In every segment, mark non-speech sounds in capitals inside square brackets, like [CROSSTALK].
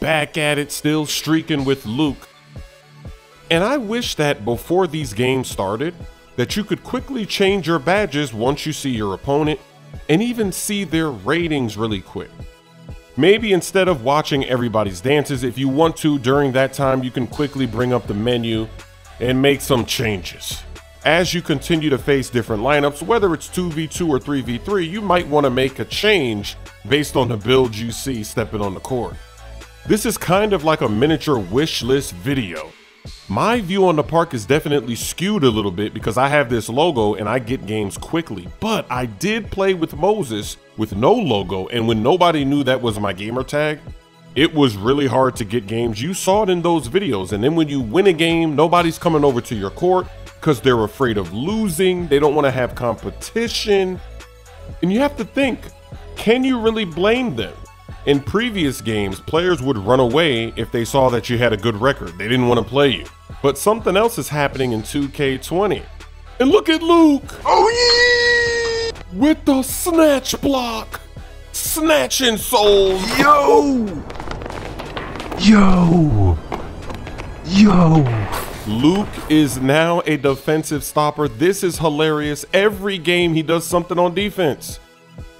back at it, still streaking with Luke. And I wish that before these games started, that you could quickly change your badges once you see your opponent and even see their ratings really quick. Maybe instead of watching everybody's dances, if you want to during that time, you can quickly bring up the menu and make some changes. As you continue to face different lineups, whether it's 2v2 or 3v3, you might want to make a change based on the build you see stepping on the court. This is kind of like a miniature wish list video. My view on the park is definitely skewed a little bit because I have this logo and I get games quickly, but I did play with Moses with no logo and when nobody knew that was my gamer tag, it was really hard to get games. You saw it in those videos and then when you win a game, nobody's coming over to your court because they're afraid of losing, they don't want to have competition. And you have to think, can you really blame them? In previous games, players would run away if they saw that you had a good record. They didn't want to play you. But something else is happening in 2K20. And look at Luke! Oh yeah! With the snatch block! Snatching souls! Yo! Yo! Yo! Luke is now a defensive stopper. This is hilarious. Every game he does something on defense.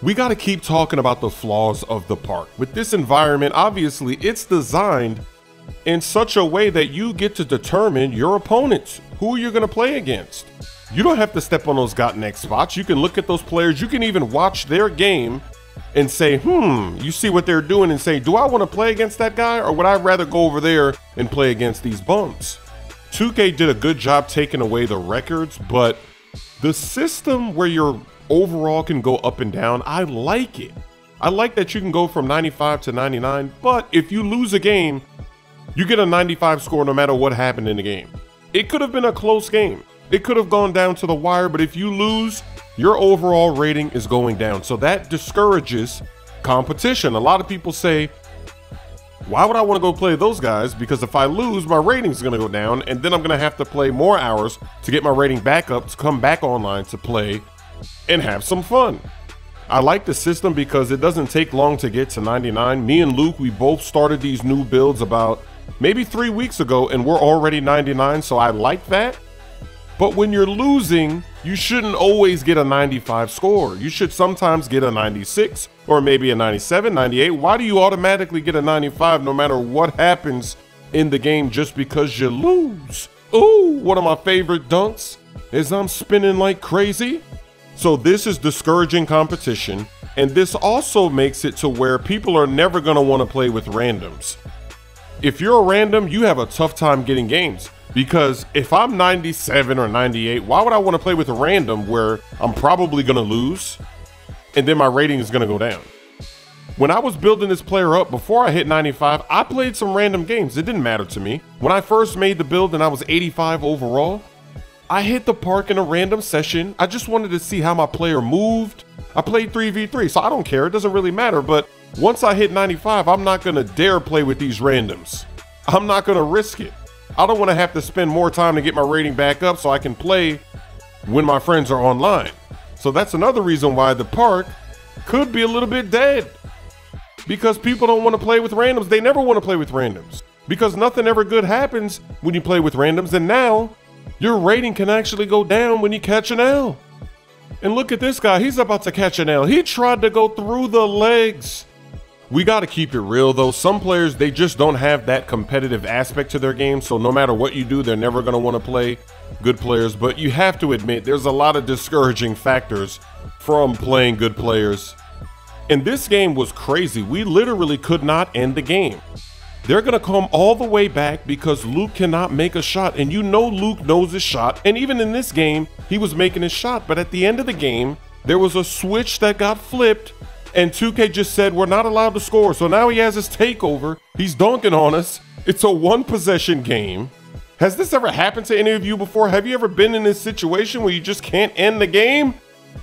We got to keep talking about the flaws of the park. With this environment, obviously, it's designed in such a way that you get to determine your opponents, who you're going to play against. You don't have to step on those got next spots. You can look at those players. You can even watch their game and say, hmm, you see what they're doing and say, do I want to play against that guy or would I rather go over there and play against these bumps? 2K did a good job taking away the records, but the system where you're overall can go up and down. I like it. I like that you can go from 95 to 99, but if you lose a game, you get a 95 score no matter what happened in the game. It could have been a close game. It could have gone down to the wire, but if you lose, your overall rating is going down. So that discourages competition. A lot of people say, why would I want to go play those guys? Because if I lose, my rating is going to go down, and then I'm going to have to play more hours to get my rating back up to come back online to play and have some fun. I like the system because it doesn't take long to get to 99. Me and Luke, we both started these new builds about maybe three weeks ago and we're already 99, so I like that. But when you're losing, you shouldn't always get a 95 score. You should sometimes get a 96 or maybe a 97, 98. Why do you automatically get a 95 no matter what happens in the game just because you lose? Ooh, one of my favorite dunks is I'm spinning like crazy. So this is discouraging competition, and this also makes it to where people are never going to want to play with randoms. If you're a random, you have a tough time getting games because if I'm 97 or 98, why would I want to play with a random where I'm probably going to lose and then my rating is going to go down? When I was building this player up before I hit 95, I played some random games. It didn't matter to me. When I first made the build and I was 85 overall, I hit the park in a random session. I just wanted to see how my player moved. I played 3v3, so I don't care. It doesn't really matter. But once I hit 95, I'm not going to dare play with these randoms. I'm not going to risk it. I don't want to have to spend more time to get my rating back up so I can play when my friends are online. So that's another reason why the park could be a little bit dead. Because people don't want to play with randoms. They never want to play with randoms. Because nothing ever good happens when you play with randoms. And now your rating can actually go down when you catch an L. And look at this guy, he's about to catch an L. He tried to go through the legs. We got to keep it real though. Some players, they just don't have that competitive aspect to their game. So no matter what you do, they're never going to want to play good players. But you have to admit, there's a lot of discouraging factors from playing good players. And this game was crazy. We literally could not end the game. They're going to come all the way back because Luke cannot make a shot. And you know Luke knows his shot. And even in this game, he was making his shot. But at the end of the game, there was a switch that got flipped. And 2K just said, we're not allowed to score. So now he has his takeover. He's dunking on us. It's a one possession game. Has this ever happened to any of you before? Have you ever been in this situation where you just can't end the game?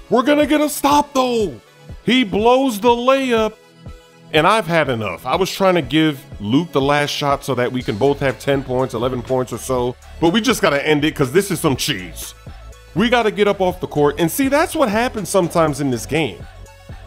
We're going to get a stop though. He blows the layup and I've had enough. I was trying to give Luke the last shot so that we can both have 10 points, 11 points or so, but we just got to end it because this is some cheese. We got to get up off the court and see that's what happens sometimes in this game.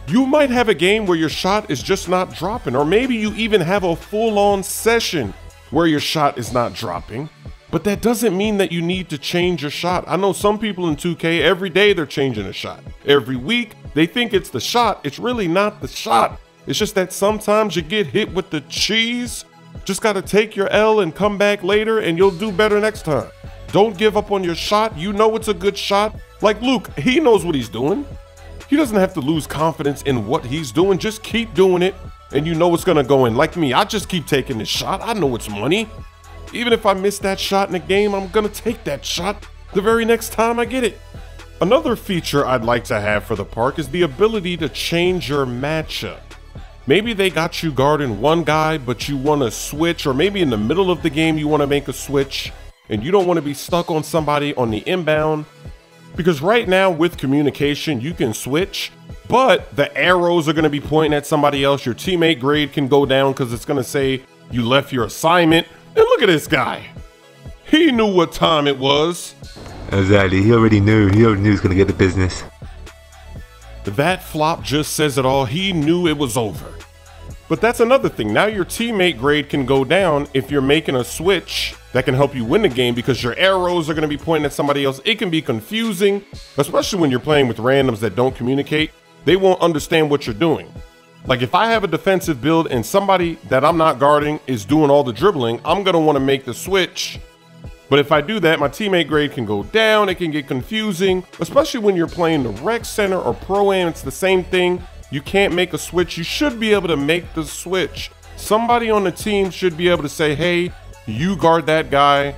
You might have a game where your shot is just not dropping, or maybe you even have a full on session where your shot is not dropping. But that doesn't mean that you need to change your shot. I know some people in 2K, every day they're changing a shot. Every week, they think it's the shot. It's really not the shot. It's just that sometimes you get hit with the cheese. Just gotta take your L and come back later, and you'll do better next time. Don't give up on your shot. You know it's a good shot. Like Luke, he knows what he's doing. He doesn't have to lose confidence in what he's doing. Just keep doing it, and you know it's gonna go in. Like me, I just keep taking the shot. I know it's money. Even if I miss that shot in a game, I'm gonna take that shot the very next time I get it. Another feature I'd like to have for the park is the ability to change your matchup. Maybe they got you guarding one guy, but you want to switch, or maybe in the middle of the game you want to make a switch and you don't want to be stuck on somebody on the inbound. Because right now with communication, you can switch, but the arrows are going to be pointing at somebody else. Your teammate grade can go down because it's going to say you left your assignment. And look at this guy. He knew what time it was. Exactly. He already knew. He already knew he was gonna get the business. That flop just says it all. He knew it was over. But that's another thing. Now your teammate grade can go down if you're making a switch that can help you win the game because your arrows are going to be pointing at somebody else. It can be confusing, especially when you're playing with randoms that don't communicate. They won't understand what you're doing. Like if I have a defensive build and somebody that I'm not guarding is doing all the dribbling, I'm going to want to make the switch. But if I do that, my teammate grade can go down. It can get confusing, especially when you're playing the rec center or pro am. It's the same thing. You can't make a switch. You should be able to make the switch. Somebody on the team should be able to say, hey, you guard that guy.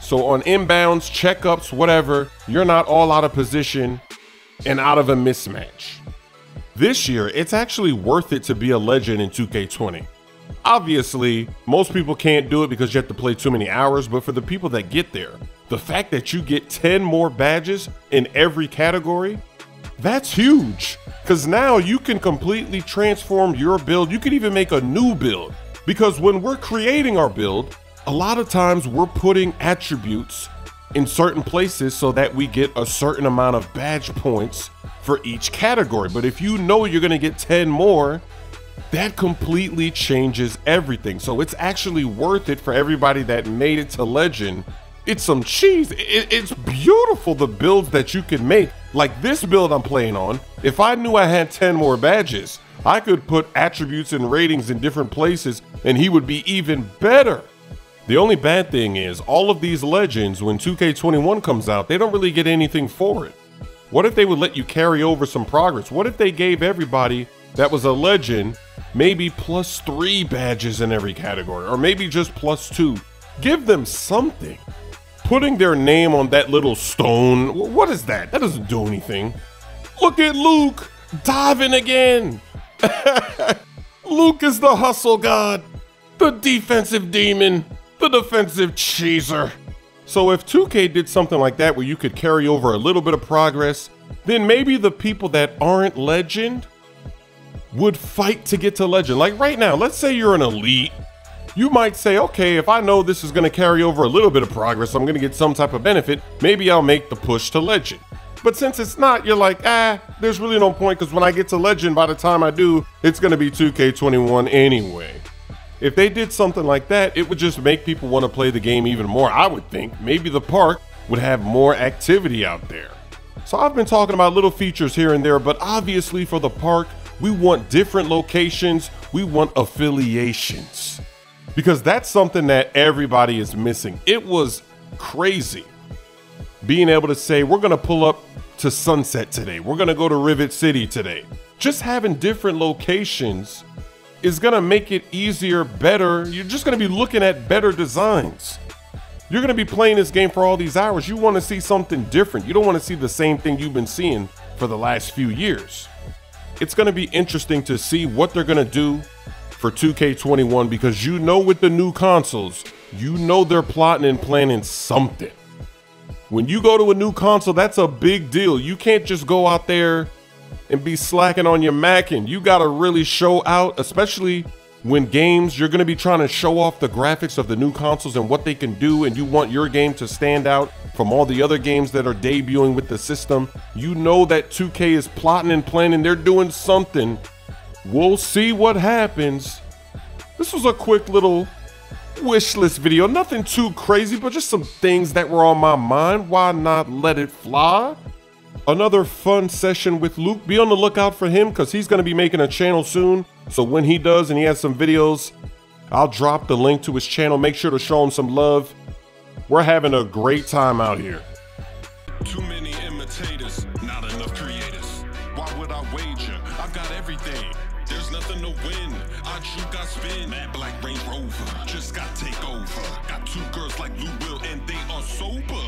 So on inbounds, checkups, whatever, you're not all out of position and out of a mismatch. This year, it's actually worth it to be a legend in 2K20. Obviously, most people can't do it because you have to play too many hours, but for the people that get there, the fact that you get 10 more badges in every category, that's huge. Because now you can completely transform your build. You can even make a new build. Because when we're creating our build, a lot of times we're putting attributes in certain places so that we get a certain amount of badge points for each category. But if you know you're going to get 10 more, that completely changes everything. So it's actually worth it for everybody that made it to legend. It's some cheese. It's beautiful the builds that you can make. Like this build I'm playing on, if I knew I had 10 more badges, I could put attributes and ratings in different places and he would be even better. The only bad thing is, all of these legends, when 2K21 comes out, they don't really get anything for it. What if they would let you carry over some progress? What if they gave everybody that was a legend maybe plus three badges in every category, or maybe just plus two? Give them something. Putting their name on that little stone, what is that? That doesn't do anything. Look at Luke diving again. [LAUGHS] Luke is the hustle god, the defensive demon, the defensive cheeser. So if 2K did something like that where you could carry over a little bit of progress, then maybe the people that aren't legend would fight to get to legend. Like right now, let's say you're an elite. You might say, okay, if I know this is going to carry over a little bit of progress, I'm going to get some type of benefit, maybe I'll make the push to legend. But since it's not, you're like, ah, there's really no point because when I get to legend, by the time I do, it's going to be 2K21 anyway. If they did something like that, it would just make people want to play the game even more, I would think. Maybe the park would have more activity out there. So I've been talking about little features here and there, but obviously for the park, we want different locations, we want affiliations. Because that's something that everybody is missing. It was crazy being able to say, we're gonna pull up to Sunset today, we're gonna go to Rivet City today. Just having different locations is gonna make it easier, better. You're just gonna be looking at better designs. You're gonna be playing this game for all these hours. You wanna see something different. You don't wanna see the same thing you've been seeing for the last few years. It's gonna be interesting to see what they're gonna do for 2K21 because you know with the new consoles, you know they're plotting and planning something. When you go to a new console, that's a big deal. You can't just go out there and be slacking on your Mac, and you gotta really show out, especially when games you're gonna be trying to show off the graphics of the new consoles and what they can do, and you want your game to stand out from all the other games that are debuting with the system. You know that 2K is plotting and planning, they're doing something. We'll see what happens. This was a quick little wish list video. Nothing too crazy, but just some things that were on my mind. Why not let it fly? Another fun session with Luke. Be on the lookout for him because he's going to be making a channel soon. So when he does and he has some videos, I'll drop the link to his channel. Make sure to show him some love. We're having a great time out here. Too many imitators, not enough creators. Why would I wager? I've got everything. There's nothing to win. I shoot, got spin. Mad Black Range Rover, just got take over. Got two girls like Blue Will, and they are sober.